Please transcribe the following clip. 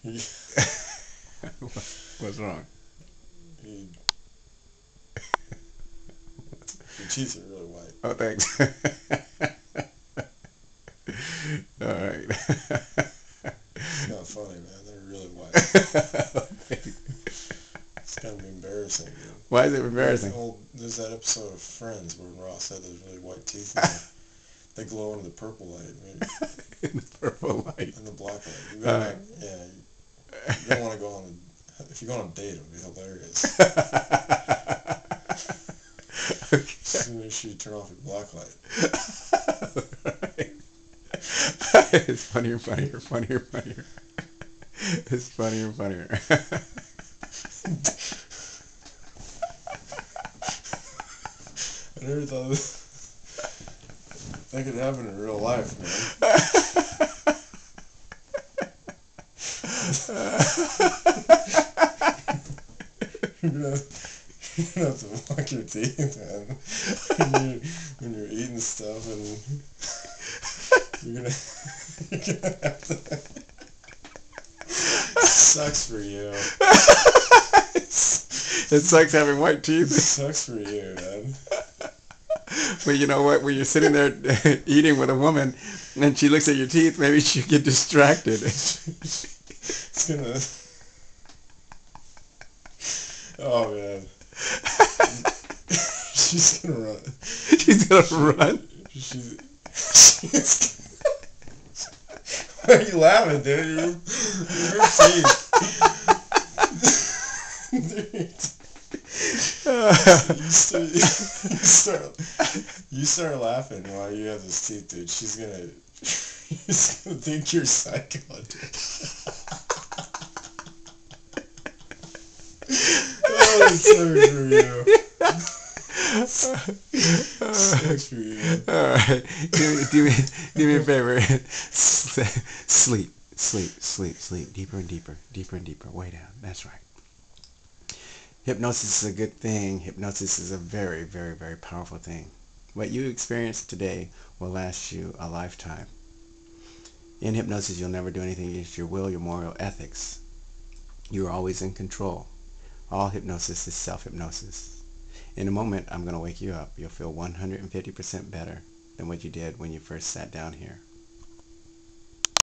What's wrong? You, your teeth are really white. Oh, thanks. All right. It's not funny, man. They're really white. It's kind of embarrassing. Dude. Why is it embarrassing? Well, there's that episode of Friends where Ross had those really white teeth. They, glow in the purple light I mean, In the purple light. and the black light. Gotta, right. Yeah, you, don't want to go on. A, if you go on a date, it'll be hilarious. okay. Make sure you turn off your black light. it's funnier, funnier, funnier, funnier. It's funnier funnier. I never thought that could happen in real life, man. You're gonna, you're gonna have to walk your teeth, man. When you're, when you're eating stuff, and you're gonna, you're gonna have to. Sucks for you. it sucks having white teeth. Sucks for you, man. But you know what? When you're sitting there eating with a woman and she looks at your teeth, maybe she get distracted. It's gonna. Oh man. She's gonna run. She's gonna run. She's. she's Why are you laughing, dude? Your, your teeth. you, start, you start. You start laughing while you have this teeth, dude. She's gonna. She's gonna think you're psycho, dude. oh, it sucks for you. You. All right, do do me, do me a favor. sleep, sleep, sleep, sleep. Deeper and deeper, deeper and deeper. Way down. That's right. Hypnosis is a good thing. Hypnosis is a very, very, very powerful thing. What you experience today will last you a lifetime. In hypnosis, you'll never do anything against your will, your moral ethics. You're always in control. All hypnosis is self-hypnosis. In a moment, I'm going to wake you up. You'll feel 150% better than what you did when you first sat down here.